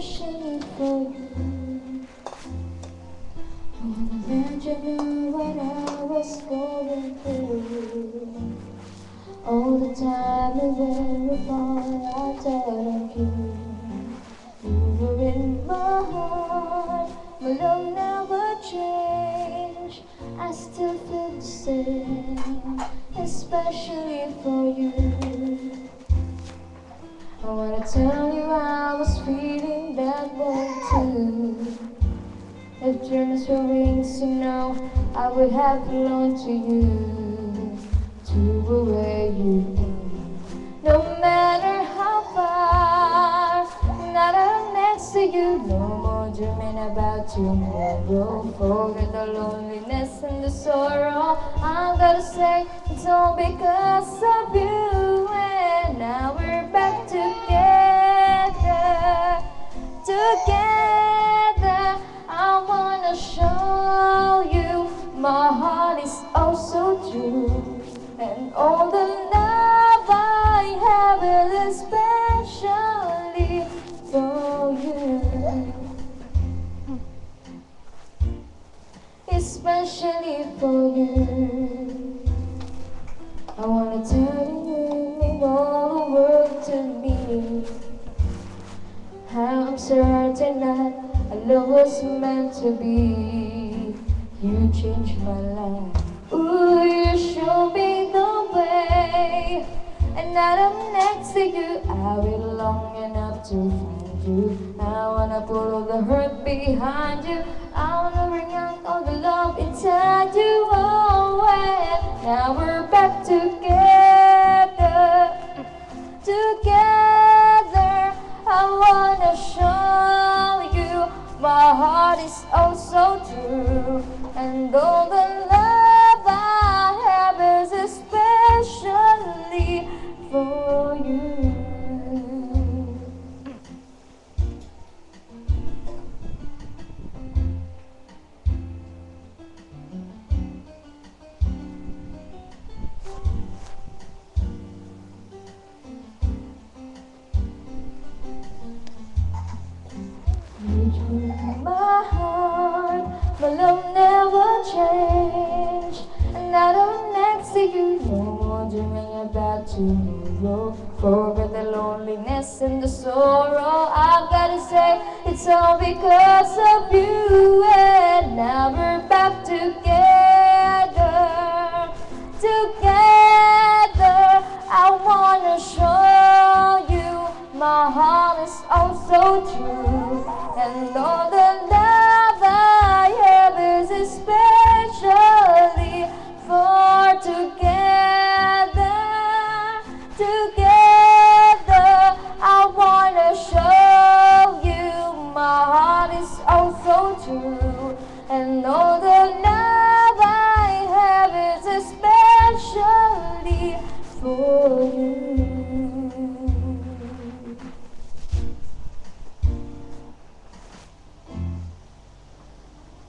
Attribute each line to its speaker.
Speaker 1: for you. Wanna let you what I was going through. All the time were apart, I thought of you. You were in my heart, my love never changed. I still feel the same, especially for you. I wanna tell you how I was feeling If dreams were wings, you know, I would have flown to you, to where you. No matter how far, Not I'm next to you, no more dreaming about tomorrow. Forget the loneliness and the sorrow. I gotta say, it's all because of you, and now we're my heart is also true, and all the love I have is especially for you, especially for you. I wanna tell you, you all the world to me. I'm certain that our love was meant to be. You changed my life. Ooh, you showed me the way. And now I'm next to you, I wait long enough to find you. I wanna put all the hurt behind you. I wanna bring out all the love inside you. Oh, and now we're back together. Together, I wanna show you my heart is oh so true, and all the Forget the loneliness and the sorrow. I've gotta say, it's all because of you. And now we're back together, together. I wanna show you my heart is oh so true, and all the